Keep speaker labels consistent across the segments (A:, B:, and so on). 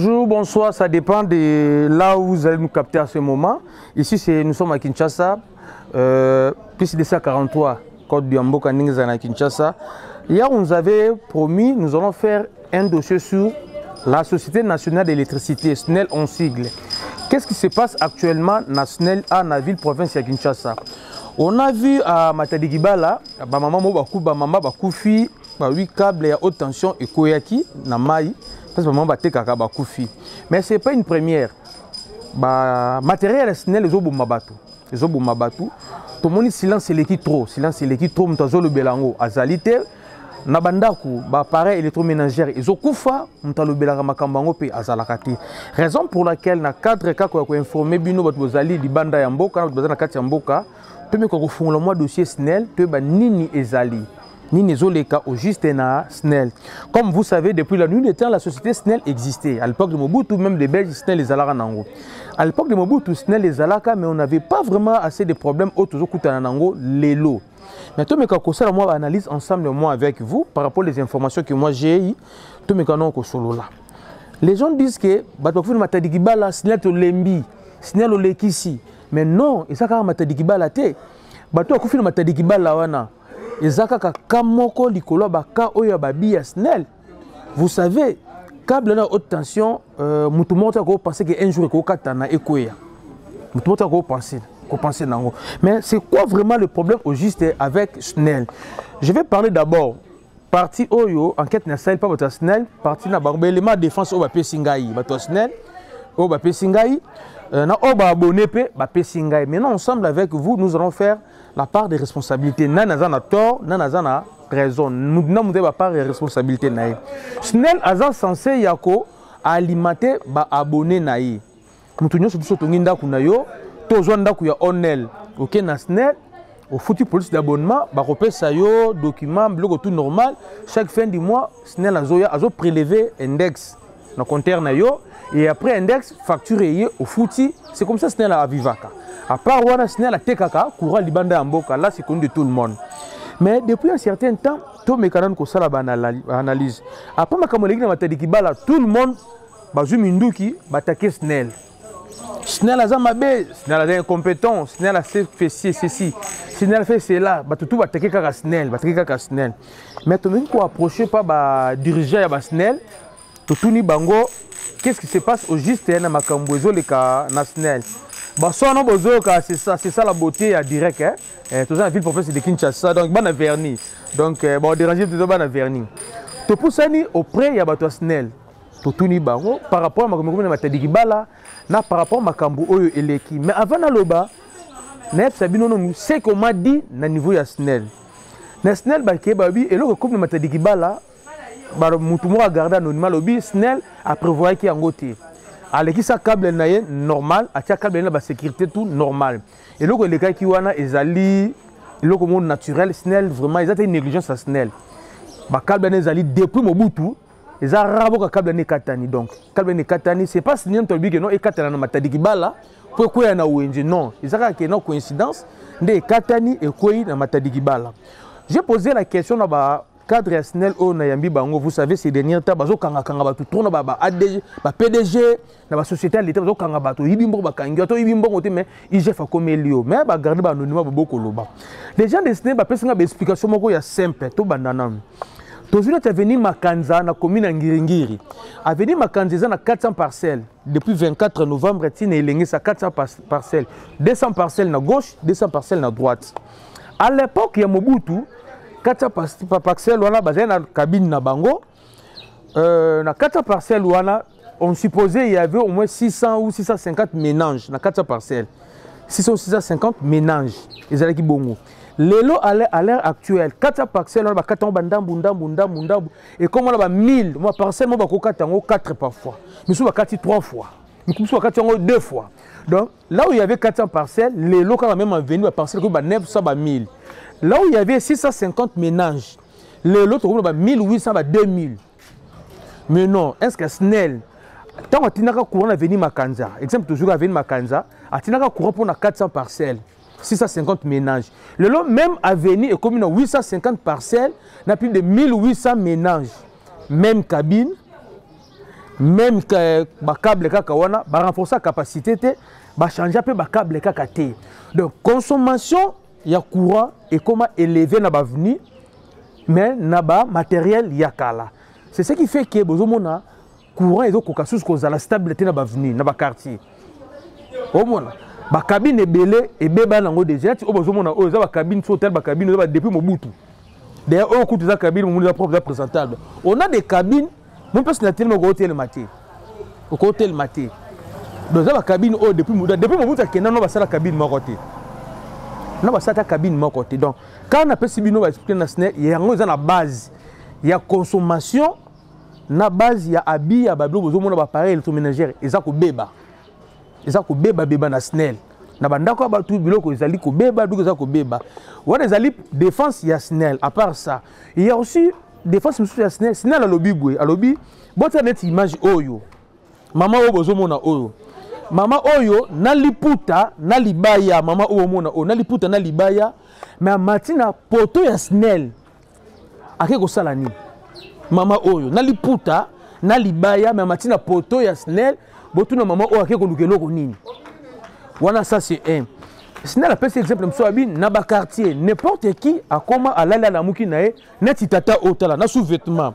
A: Bonjour, bonsoir, ça dépend de là où vous allez nous capter à ce moment. Ici, nous sommes à Kinshasa, euh, plus de 143, Côte du Hamboka, à Kinshasa. Hier, on nous avait promis, nous allons faire un dossier sur la Société nationale d'électricité, SNEL en sigle. Qu'est-ce qui se passe actuellement dans SNEL à la ville province de Kinshasa? On a vu à Matadigibala, ba maman mo baku ba maman bakufi, ba 8 câbles à haute tension et koyaki na mai parce que maman batekaka bakufi. Mais c'est pas une première. Ba matériel SNEL les obuma batu. Les obuma batu. tomoni silence eleki trop silence eleki trop moto azolobela yango azali te na bandako baappareil électroménagère ezokufa moto alobelaka makambo yango mpe azalaka te raison pour laquelle na cadre kaka ya koinforme bino bato bozali libanda ya mboka na bato baza na kati ya mboka tomeka kofungola mwa dossier snel toyeba nini ezali nini ezoleka au juste na snel comme vous savez depuis la nuit des temps la société snel existait. À l'époque de mobutu même les belges snel ezalaka nango. À l'époque de mobutu snel ezalaka mais on n'avait pas vraiment assez de problèmes oyo tozokutana nango lelo. Mais tomeka kosala mwa baanalyse ensemble moi avec vous par rapport aux informations que moi j'ai eu tomeka nango kosolola les gens disent que bato bakufuna matadi kibala snel tolembi snel olekisi. Mais non eza kaka matadi kibala te bato bakufi na matadi kibala wana eza kaka ka moko likolo baka oyo babi ya snel vous savez câble na haute tension euh, motu moko te akopense ke un jour ekokatana ekweya. Motu moko te akopense kopense nango mais c'est quoi vraiment le problème au juste avec snel je vais parler d'abord parti oyo enquête na sali mpa bato ya snel parti na bango baélément ya défense oyo bapesi ngai. Bato snel oyo bapesi ngai na oyo baabonné mpe bapesi ngai maintenant ensemble avec vous nous allons faire la part des responsabilités. Nani aza na tort nani aza na raison. Na moto ba part ya responsabilité na ye. Snel aza censé ya koalimate baabonné na ye. Moto nyonso biso na yo to ozwa ndako ya onel. Oke na police d'abonnement bakopesa yo document biloko tout normal. Chaque fin du mois azoya azoprélever index. Na compteur na yo et après index facture ye ofuti c'est comme ça snel avivaka à part wana snel atekaka courant libanda ya mboka. Là c'est connu de tout le monde. Mais depuis un certain temps tomeka nanu kosala baanalyse après makambo eleki na matadi kibala tout le monde bazwi minduki batake snel snel aza mabe snel aza incompétent snel a fait ci ceci. Snel fait cela bato tu batake kaka snel batake kaka snel mais tomeki koapproche pa badirigant ya basnel totuni bango qu'est-ce qui se passe au juste na makambo? Ezoleka na snel basono bozoyoka c'est ça la beauté ya direct hein? eh, toza na ville province de kinshasa donc bana verni donc eh, baodérange toza bana verni topusani auprès ya bato ya snel totuni bango par rapport à makambo na matadi kibala par rapport makambo oyo eleki. Mais avant naloba nayebisa bino nomu ce qu'on m'a dit na niveau ya snel na snel bakeye babi eloko ekomi na matadi kibala mutu moko agarde anonymat alobi snel aprévoyaki yango te alekisa câble na ye normal atia câble na basécurité tout normal. Eloko elekaki wana ezali eloko moko naturel snel vraiment eza te négligence ya snel bacable wana ezali depuis mobutu eza rare boka câble wana ekatani. Donc câble wana ekatani c'est pas snel tolobi ke non ekatana na matadi kibala mpo ekweya na wenze non eza kaka ke na coïncidence nde ekatani ekwei na matadi kibala. J'ai posé la question na ba cadre ya snel nayambi bango vous savez ces derniers temps bazokangakanga bato trop na baadg bapdg na basociété ya leta bazokanga bato oyibi mbongo bakangi to oyibi mbongo te mais igf akomeli yo mais bagarde baanonymat bobo koloba les gens de snel bapesanga baexplication moko ya simple tobanda nanu tozwi neti avenir makanza na commune ya ngiringiri. Avenir makanza eza na 400 parcelles. Depuis 24 novembre ntina elengisa 400 parcelles. 200 parcelles na gauche 200 parcelles na droite. À l'époque ya mobutu kati ya parcelle wana na na euh, wana on supposait il y avait au moins 600 ou 650 ménages na kati parcelle. 600 ou 650 ménages ezalaki bongo. Lelo à l'heure actuelle kati ya parcelle wana bakata yango bandambu ndambu ndambu ndambu ekomona ba 1000 mwa parcelle moko bakokata yango 4 parfois. Misusu bakati 3 fois. Misusu bakati yango 2 fois. Donc là où il y avait 400 parcelles lelo kaka même avenu baparcelle koyi ba 900 ba 1000 Là où il y avait 650 ménages, l'autre, y 1800, 2000. Mais non, est-ce que Snell, tant que pas courant à venir Makanza, exemple toujours à venir Makanza, n'as pas courant pour 400 parcelles, 650 ménages. Le lot même à venir est comme 850 parcelles, n'a plus de 1800 ménages. Même cabine, même bacable kaka wana barenforce capacité te bachange mpe bacable kaka te donc consommation ya courant ekoma élevé na baveni mais na bamatériel ya kala. C'est ce qui fait ke bozomona courant ezokoka susu kozala stable te na baveni na baquartier omona bakabine ebele ebeba nango déjà neti oyo bozomona oyo eza bakabine so otali bakabine eza depuis mobutu. D'ailleurs oyo kutu eza kabine momoni eza propre eza présentable. On a des cabines mo mpesi na telema okotelema te okotelema te donc eza bakabine oyo depuis mobutu akenda no basala kabine moko te no basala ta kabine moko te. Donc kaka napesi bino baexplike na sne yango eza na base ya consommation na base ya abi ya babilo bozomona bapareil électroménagère eza kobeba. Eza kobebabeba na snel na bandako ya bato biloko ezali kobeba biloko eza kobeba. Wana ezali défense ya snel à part ça. Il y a aussi défense mosusu ya snel snel alobi boye. Alobi botala neti image oyo. Mama oyo bozomona oyo mama oyo na liputa na libaya. Mama oyo omona oyo na liputa na libaya. Me amati na poto ya snel ake kosala nini? Mama oyo na liputa na libaya me amati na poto ya snel botuna mama oyo ake koluka eloko nini? Wana ça c'est un. Snel apesi exemple mosusu abi na baquartier n'importe qui akóma alali alamuki na ye neti tata otala na sous vêtement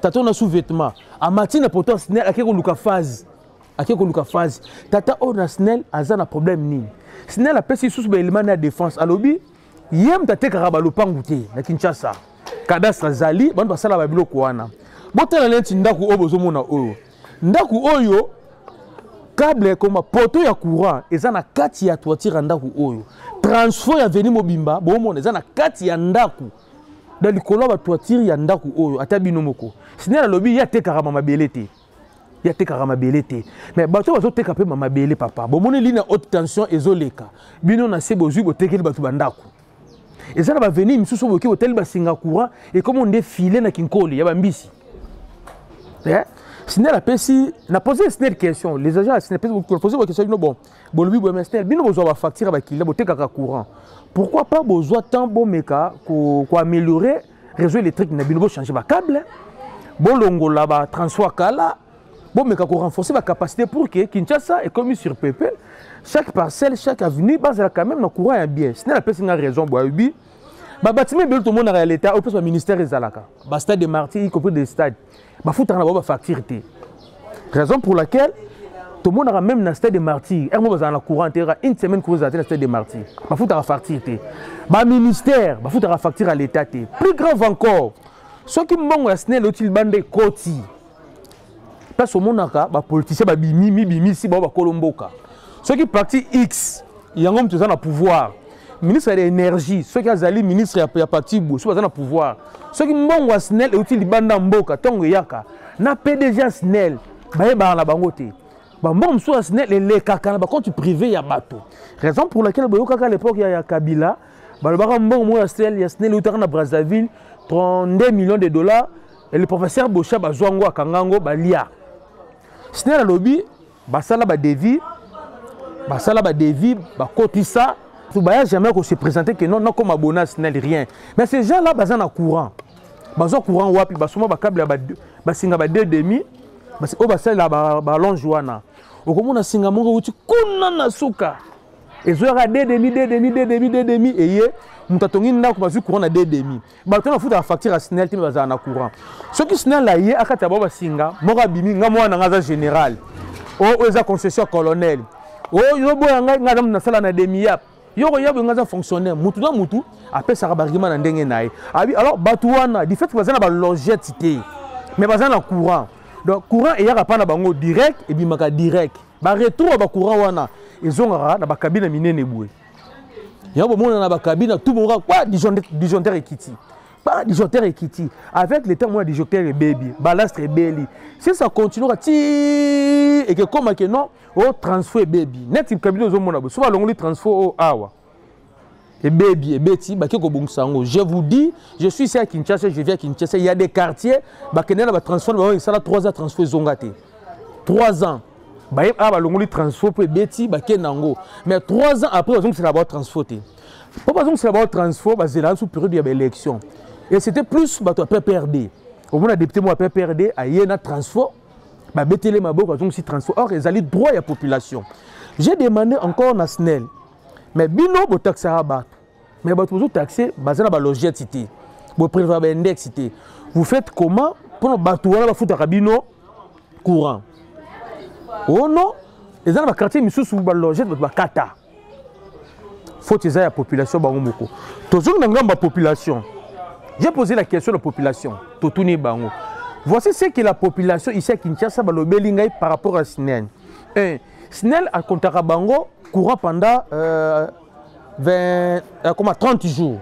A: tata oyo na sous vêtement amati na poto ya snel ake koluka phase ake koluka phase. Tata oyo na snel aza na problème nini? Snel apesi lisusu baelema na ya défense. Alobi ye moto atekaka balopangu te na kinshasa. Cadastre azali bantu basala babiloko wana. Botala neti ndako oyo bozomona oyo. Ndako oyo câble ekoma poto ya courant eza na kati ya toiture ya ndako oyo. Transfo ya veni mobimba bomona eza na kati ya ndako. Na likolo ya batoiture ya ndako oyo ata bino moko. Sinel alobi ye atekaka mamabele te ye atekaka mabele te. Mais bato bazoteka mpe mamabele papa. Bomoni lini ya haute tension ezoleka bino na se bozwi botekeli bato bandako eza na baveni misusu boyoki botali basinga courant ekomo nde file na kinkoli ya bambisi snel apesi na pose snel question. Les agents ya snel pose bakestion bino bon bolobi boye mais snel bino bozwa bafacture ya bakilien botekaka courant. Pourquoi pas bozwa temps bomeka koaméliorer réseau électrique na bino bochange bacable bolongola batransport kala bomeka korenforcer bacapacité pour que kinshasa ekomi sur pp chaque parcelle chaque avenue bazala quand même na courant ya bien. Snel apesi nga raison boye ayobi. Babatiment ebele tomonaka ya leta oyo mpe baministère ezalaka. Bastade de martyr y compris des stades. Bafutaka na bango bafacture te. Raison pour laquelle tomonaka même na stade de martyr ere mo bazala na courant te une semaine courant ezala te na stade de martyr bafutaka facture te. Baministère bafutaka facture ya leta te. Plus grave encore soki mbongo ya snel euti libanda ekoti place omonaka bapoliticien babimi mibimisi bao bakolo mboka. Soki parti x yango moto eza na pouvoir. Ministre ya énergie soki azali ministre ya parti boye soki aza na pouvoir. Soki mbongo ya snel euti libanda mboka ntongo eyaka na pdg ya snel bayebaka na bango te bambongo mosusu ya snel elekaka na bacompte privé ya bato. Raison pour laquelle boyokaka l'époque ya, kabila balobaka mbongo moko ya snel ya snel eutaka na brazzaville 32 millions de dollars et le professeur bosha bazwa yango akanga balia snel alobi basala badevis basala badevis bakotisa. Baya jamais ko se présenter que non nakoma bona snel rien. Mais ces gens là baza na courant. Bazwa courant wapi? Basoma bakable basinga ba deux demi. Oyo basalela balonge wana. Okomona singa moko euti kuna na suka. Ezoyaka de demi de demi de demi de demi eye moto atongi ndako bazwi courant na de demi. Bato bafutaka facture ya snel te me bazala na courant. Soki snel aye akati ya bao basinga moko abimi nga mwana nga aza général. Oyo eza concession colonel. Oyo boya ngai ngai nasala na demi yap yo koya boye nga aza fonctionnaire. Mutu na mutu apesaka barima na ndenge na ye. Alors bato wana du fait baza na balogete te mais baza na courant. Donc courant eyaka mpa na bango direct ebimaka direct. Baretour ya bacourant wana ezongaka na bakabine minene boye yango bomona na bakabine tu bongoka kwa disjoncteur ekiti pa disjoncteur ekiti avec le temps mona disjoncteur ebebi balastre ebeli si ça continuera ti ekekoma ke non o transfo ebebi neti kabine ozomona boye so balongoli transfo oyo awa. Ebebi ebeti bake kobongisa yango je vous dis je suis ici à kinshasa je vis à kinshasa. Il y a des quartiers bakende na batransfo na bango esala 3 ans transfo ezonga te 3 ans transfo yango mais 3 ans après bazongisela bao transfo te mpo bazongisela bao transfo bazela sous période ya et c'était plus bato ya pprd omona député mo ya pprd aye na transfo babetele maboko bazongisi transport or ezali droit ya population. J'ai demandé encore na snel. Mais bino botaxaka bato mais bato bozotaxe baza na balogete te boprévoir baindex te vous faites comment mpona bato wana bafutaka bino courant o non eza na baquartier misusu balogete bato bakata faute eza ya population bango moko. Tozongi na ngambo ya population. J'ai posé la question de la population totuni bango. Voici ce que la population ici à kinshasa balobeli ngai par rapport à snel un snel akontaka bango courant pendant euh, 20, euh, comment, 30 jours.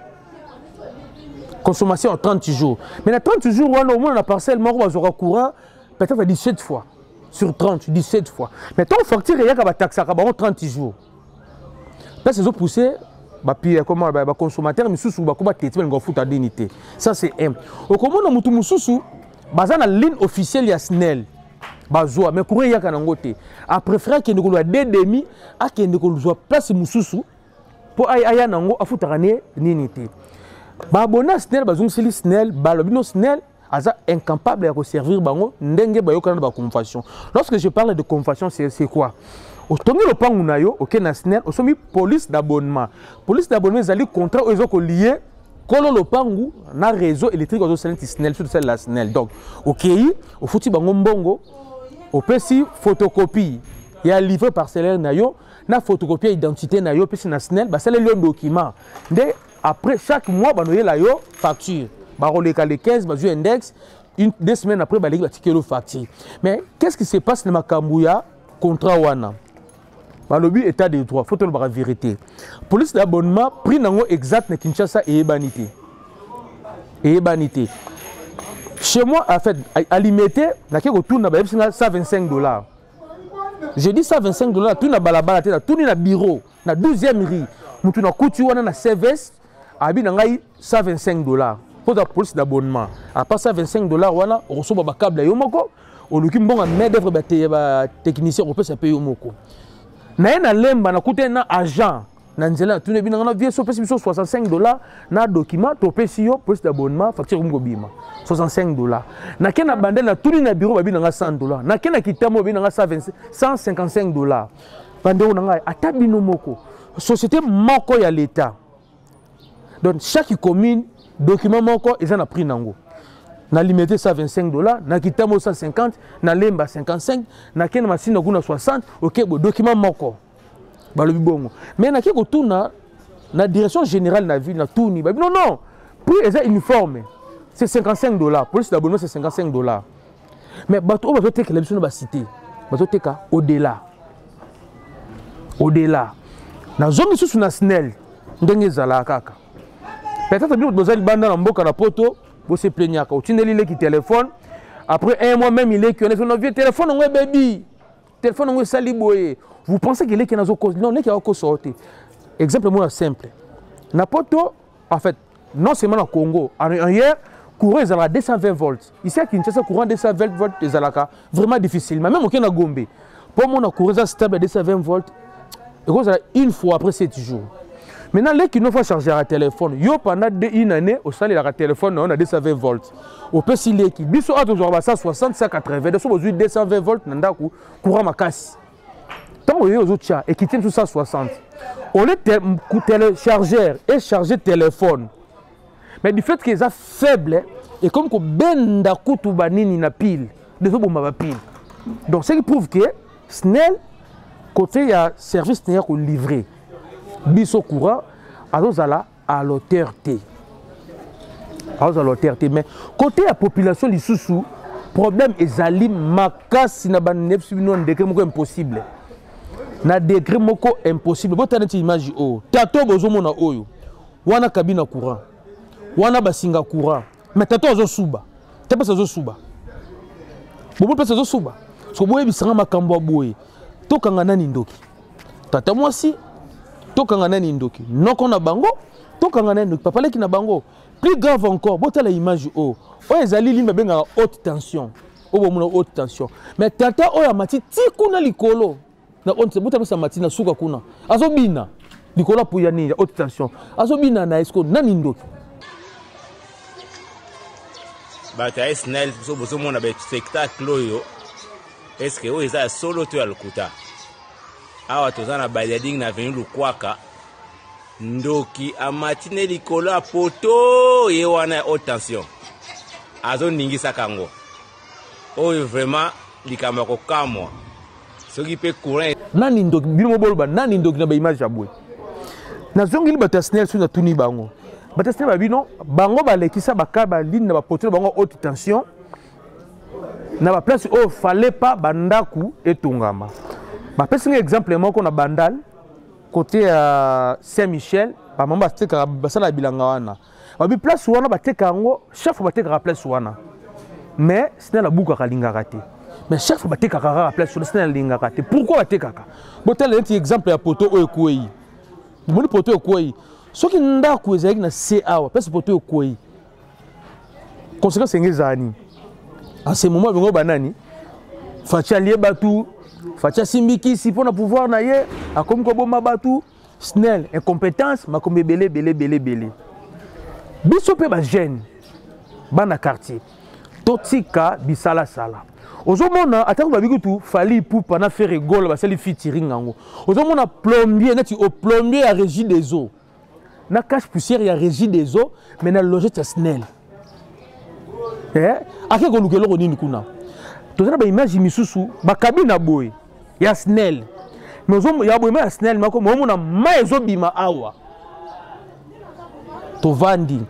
A: Consommation en 30 jours. Mais na 30 jours wana omona na parcelle moko bazwaka courant peut-être 17 fois sur 30, 17 fois. Mais ton facture, il y a un taxe à 30 jours. Là, c'est poussé. Bapi euh, comment ba consommateur misusu ba koba traiter ngo futa dignité. Ça c'est un. Okomona mutu mususu bazana ligne officielle ya SNEL. Bazwa mais courrier yaka ah, nango te. A préférer que ndikolo deux demi a que ndikolo zwa place mususu po ay aya nango afuta kané nini te. Ba bona SNEL bazungiseli SNEL balobino SNEL aza incapable ya koservir bango ndenge bayokana na baconfation lorsque je parle de confation c'est quoi? Otongi lopangu na yo oke na snel osomi police d'abonnement. Police d'abonnement ezali contrat oyo eza kolie kolo lopangu na réseau électrique ozosala neti snel surtout sala la snel donc okei ofuti bango mbongo opesi photocopie. Ya livre parcellaire na yo na photocopie ya identité na yo opesi na snel basaleli yo document. Nde après chaque mois banoyela yo facture bakoleka le 15 bazwi index une, deux semaines après baleki batikeli yo facture. Mais qu'est ce qui se passe na makambo ya contrat wana? Balobi état de droit faut tolobaka vérité? Police d'abonnement prix nango exact na kinshasa eyebani te. Eyebani te. Chez moi en fait alimete nake kotuna bayebisi nga 125 dollars. Je dis 125 dollars natuni na balabala te natuni na bureau na 12e rue. Mutu nakuti wana na service abi na ngai 125 dollars mpoza police d'abonnement. Apart 125 dollars wana okosoba bakable ya yo moko oluki mbongo main d'œuvre batechnicien okopesa mpe yo moko. Na ye nalemba nakutani na agent na nzela natuni ebi nanga na vie so opesi biso 65 dollars na document topesi yo police d'abonnement facture komi kobima 65 dollars. Nake na bandele natuni na bureau babi nanga 100 dollars. Nake na kitamo babi nanga 155 dollars. Bandeko na ngai ata bino moko. Société moko ya l'état. Donc chaque commune document moko eza na prix nango. Na limité 125 dollars na kitamo 150 na lemba 55 nake na masina kuna 60 ok bo document moko. Balobi bongo. Mais nake kotuna na direction générale na ville na tuni babi non non prix eza uniforme. C'est 55 dollars. Police d'abonnement c'est 55 dollars. Mais bato oyo bazotekela biso na bacité bazoteka au-delà. Au-delà. Nazongi lisusu na snel ndenge ezalaka kaka peut-être bino boza libanda na mboka na poto bose plaignaka otindeli leki telefone après un mois même ileki wana no vie telefone yango ebebi telefone yango esali boye vous pensez que leki non leki akokosa te exemple moko ya simple. Na poto en fait non seulement na congo ailleurs courant ezalaka 220 volts. Ici à kinshasa courant 220 volts ezalaka vraiment difficile. Mais même oke na gombe mpo mona courant stable ya 220 volts. Ekozala une fois après 7 jours maintenant leki no fois chargera téléphone yo pendant de une année osalelaka téléphone na yo na 220 volts. Opesi leki biso awa tozwaka basa 60 180 de bozwi 220 volts na ndako courant makasi ntango yo ozotya ekiti mosusu 160 ole téléchargeur echarge téléphone mais du fait que eza faible ekomi kobenda kutu banini na pile dezoboma bapile donc ce qui prouve que snel côté ya service na ya kolivre biso courant azozala à l'auteur te azozala l'auteur te mais côté ya population lisusu problème ezali makasi na bino na degré moko impossible. Na degré moko impossible. Botala neti image oyo. Tato oyo. Wana kabina courant. Wana basinga courant. Mais tato azosuba. Te mpasi azosuba. Bobo mpasi azosuba. So boyebisanga makambo ya boye. Tokanga nani ndoki? Tata mwasi tokanga nani ndoki. Noko na bango tokanga nani ndoki. Papa leki na bango plus grave encore botala image oyo. Oyo ezali ligne babengaka haute tension. Oyo bomona haute tension. Mais tata oyo amati ti kuna likolo na botamisa mati na suka kuna. Azobina likolo apuya nini ya haute tension. Azobina na esko nani ndoki.
B: Bato ya snl bozomona baspectacle oyo. Eske oyo eza ya solo to ya lokuta awa toza na baliading na veni lukwaka. Ndoki amati ne likolo ya poto ye wana ya haute tension. Azoningisaka yango oyo vraiment likambo ya kokamwa. Soki mpe courant
A: nani ndoki? Bino moboloba nani ndoki na baimage ya boye nazongeli bato ya snel soki natuni bango. Bato ya snel babino bango balekisa baka baline na bapoto na bango haute tension. Na baplace oyo fale pa bandako etongama bapesi nga exemple moko na bandal kote ya saint michel bamama batekaka basala bilanga wana. Babi place wana bateka yango fois batekaka place wana. Mais snel abukaka alingaka te. Mais fois batekaka kaka place wana snel alingaka te. Pourquoi batekaka? Botala neti exemple ya poto oyo ekwei omoni poto ekwei soki ndako ezalaki na se awa place poto ekwei conséquence enge ezala nini en ce moment bango banani faci alie bato faci asimbi kisi mpo na pouvoir na ye akomi koboma bato snel incompétence makombo ebele ebele ebele ebele biso mpe bagene bana quartier. Totika bisalasala ozomona atango babi kutu fali ipupa na fer egola basali fitiring yango ozomona plombier neti oplombier ya régie des eaux. Na cache poussière ya régie des eaux mais na logete ya snel eh? ake koluka eloko nini kuna? Toza na baimage misusu bakabi na boye ya snel mais ya boye ma ya snel mako omona mai ezobima awa. Tovandi.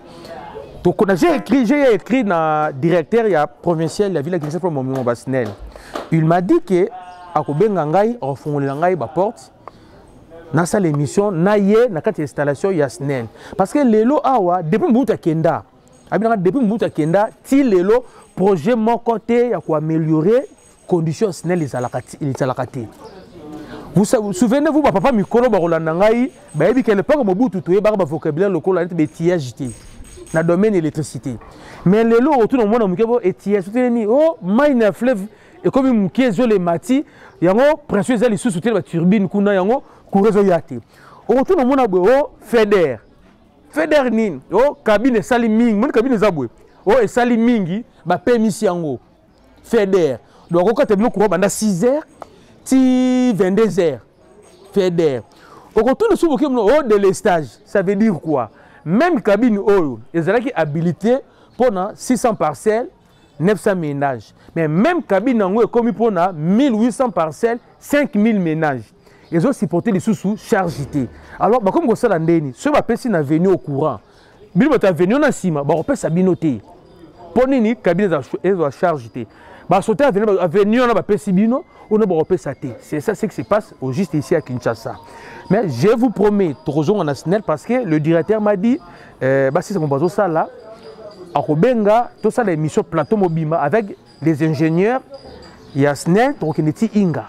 A: J'ai écrit j'ai écrit na directeur ya provincial ya ville ya kinshasa pour momimo basnel il m'a dit que akobenga ngai akofungolela ngai baporte nasala émission na ye na kati installation ya snel parce que lelo awa depuis mobutu akenda abinaka depuis mobutu akenda ti lelo projet moko te ya koaméliorer condition snel ezalaka te. Vous souvenez-vous bapapa mikolo bakolanda ngai bayebi ke lepoke mobutu toyebaka bavocabulaire lokola neti betillage te na domaine électricité. Mais lelo otuna omona moke bo etillage soteleni o mai na fleuve ekomi moke ezolema ti yango pression eza lisusu te na baturbine kuna yango courant ezoya te. Okotuna omona boye o feder. Feder nini? O kabine esali mingi moni kabine eza boye o esali mingi bapemisi yango. Feder donc okokata bino courant banda 6 heures ti 22 heures feder okotuna so boke mino o délestage ça veut dire quoi? Même cabine oyo ezalaki habilité mpona 600 parcelles 900 ménages. Mais même cabine yango ekomi mpona 1800 parcelles 5000 ménages. Ezosupporte lisusu charge te alors bakomi kosala ndeni soki bapesi na venu au courant bino bato ya venu na nsima bakopesa bino te mpo nini cabine ezwa charge te basote avenu wana bapesi bino ono bakopesa te c'est ça ce qui se passe au juste ici à kinshasa. Mais je vous promets tokozonga na snel parce que le directeur m'a dit euh, basisa mo bazosala akobenga tosala émission plateau mobimba avec les ingénieurs ya snel tokokende ti inga.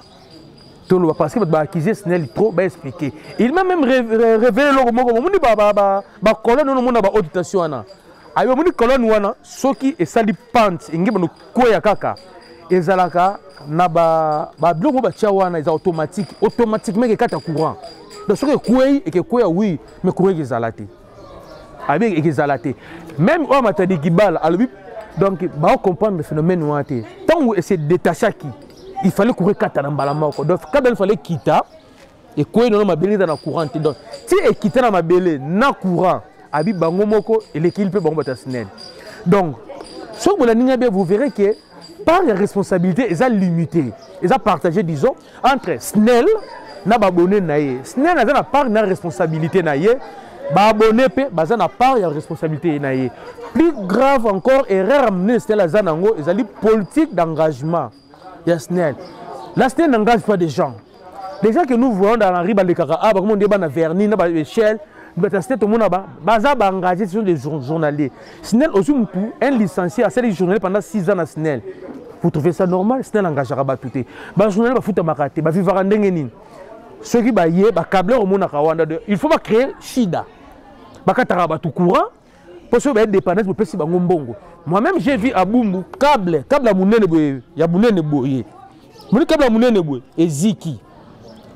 A: Parce que bato baaccuse snel trop baexplike il m'a même révélé eloko moko bomoni bacolone ono mona baauditation wana ayi omoni colone wana soki esali pante engi bano kweya kaka ezalaka na babiloko mo batia wana eza automatique automatiquement ekekata courant. Donc soki ekwei ekekweya wi mais courant ekezala te. Abi ekezala te. Même oyo matadi kibala alobi donc baocomprendre phénomène wana te. Ntango ese détachaki il fallait courant ekata na mbala moko. Donc kada il fallait kita ekwei nono mabele eza na courant te. Donc ti ekita na mabele na courant abi bango moko elekili mpe bango bato ya snel donc soki bien vous verrez que part ya responsabilité eza limité eza partagé disons entre snel na babone na snel na part na responsabilité na ye. Na part ya responsabilité plus grave encore erreur ya monene snel aza nango politique d'engagement. Ya snel. La snel n'engage pas des gens. Les gens que nous voyons dans la rue balekaka ah bakomo nde bana verni na baéchelle bato ya snel tomona baza baengagé ce sont des journaliers. Snel ozwi mutu un licencié asali journalier pendant 6 ans na snel vous trouvez ça normal? Snel engageaka bato te bajournalier bafutamaka te bavivaka ndenge nini? Soki baye bacableur omonaka wana il faut bacréer shida. Bakataka bato courant mpo soki baye dépendance bopesi bango mbongo moi-même j'ai vu abumbu cable cable ya monene boye ya monene boye. Moni cable ya monene boye eziki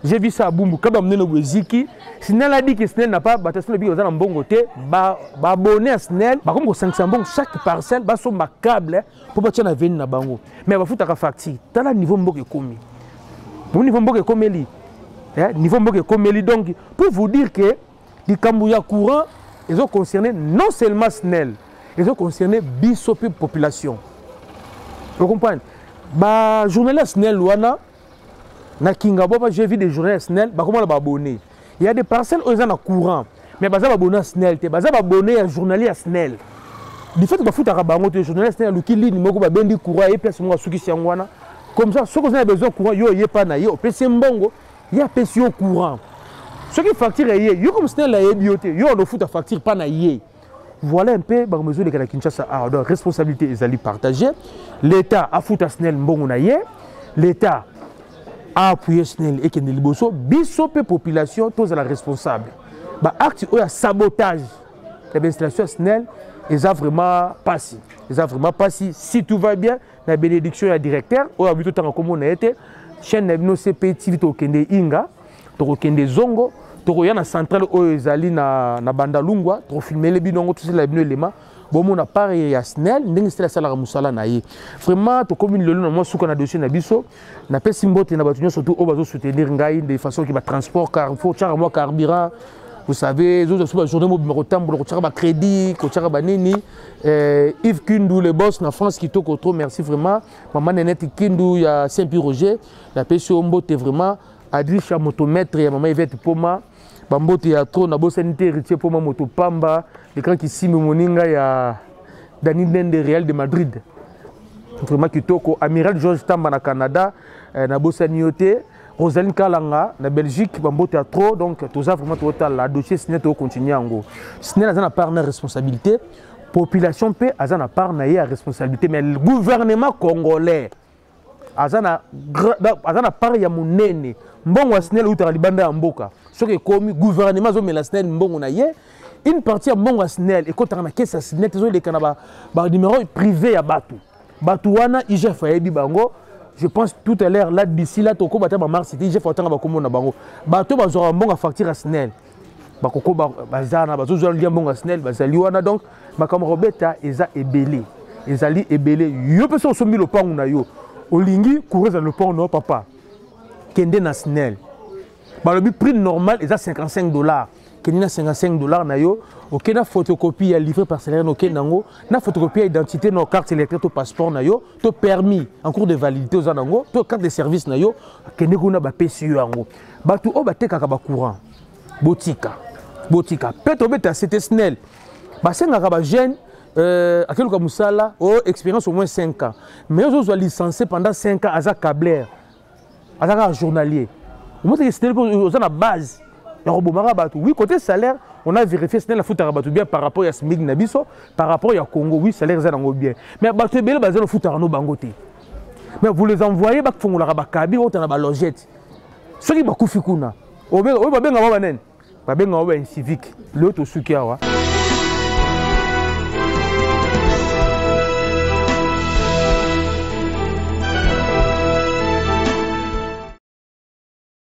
A: j'ai vu ça bumbu. Kaba monene boye eziki snel ke snel na pas bato snel biki baza na mbongo te baabone ya snel bakomi kosangisa mbongo chaque parcelle basomba câble mpo batia na veni na bango. Mais bafutaka facture tala niveau mboka ekomi bo niveau mboka ekomeli niveau mboka ekomeli donc pour vous dire que likambo ya courant ezoconcerne non seulement snel ezoconcerne biso mpe population. Ocomprendre bajournal ya snel wana na kinga bo j'ai vu des journal ya snel baabonné il y a des parcelles oyo eza na courant mais baza babonné ya snel te baza babonné ya journalier snel. Du fait bafutaka bango te journalier ya snel aluki ligne moko babendi courant ye place asukisi yango wana comme ça soki oza na besoin courant yo oye mpa na ye opesi mbongo ye apesi yo courant. Soki facture eye yo comme snel ayebi yo te yo onofuta facture mpa na ye. Voilà un peu bakomezo oleka na kinshasa awa donc responsabilité ezali partagée l'état afuta snel mbongo na l'état aappuye snel ekende liboso biso mpe population tozala responsable. Baacte oyo ya sabotage. Ya snel eza vraiment pasi eza vraiment pasi si tout va bien na bénédiction ya directeur nkombo na ye te chaîne bino cp tv tokokende inga zongo centrale na, na bino yango tosala bino elema bomona pare ya snel ndenge snel asalaka mosala na ye. Vraiment tokomi lelo na mwa suka na dossier na biso. Napesi mbote na bato nyonso tu oyo bazosoutenir ngai de façon ke batransport car fo tiaka mwa carburant vous savez ezoza so bajournée mobima kotambola kotiaka bacrédit kotiaka banini eh, yves kindu le boss na france kitoko trop merci vraiment. Mama nenete kindu ya saint pi roger. Napesi yo mbote vraiment. Adrisha motomaître ya mama evete poma bambote ya tro nabosani te héritier mpoma moto pamba moninga ya dani nende real de madrid. Vraiment kitoko amiral george tamba na canada eh, nabosani yo te. Rosaline kalanga na belgique bambote ya tro donc toza vraiment totala dossier sine tokocontinue yango. Sine aza na part na responsabilité. Population mpe aza na part na ye ya responsabilité. Mais le gouvernement congolais aza na, part ya monene. Mbongo ya snel eutaka libanda ya mboka. Soki ekomi gouvernement azomela snel mbongo na ye. Une partie ya mbongo ya snel ekɔtaka na kese ya snel ezoleka na banumero ba privé ya bato. Bato wana igf ayebi bango. Je pense tout à l'heure là d'ici là tokoba ta bamarsi te igf atanga bakombo na bango. Bato bazwaka mbongo ya facture ya snel bakoko baza na bazozwa lia mbongo ya snel bazali wana donc. Makambo kobeta eza ebele. Ezali ebele. Yo mpe so osombi lopangu na yo olingi courant ezala lopango na yo papa. Kende na snel balobi prix normal eza 55 dollars. Kende na 55 dollars na yo. Okende na photocopie ya livret parcellaire na okende yango na photocopie ya identité na carte électrique to passeport na yo. To permis en cours de validité oza nango to carte de service na yo. Akende kuna bapesi yo yango bato oyo batekaka bacourant botika. Botika. Mpe tobeta cete snel basengaka bajeune euh, akeluka mosala o expérience au moins 5 ans. Mais ozozwa licencié pendant 5 ans aza câbleur aza kaka journalier. Omotaki snel oza na base. Ya kobomaka bato oui côté salaire on a vérifié snel afutaka bato bien par rapport ya smig na biso par rapport ya congo. Oui salaire eza bien. Mais bato ebele baza nofutaka no bango te mais vous les envoyez bafungolaka bakabi ota na balogete soki bakufi kuna. Oyo babengaka banene babengaka ba incivique leo tosuki awa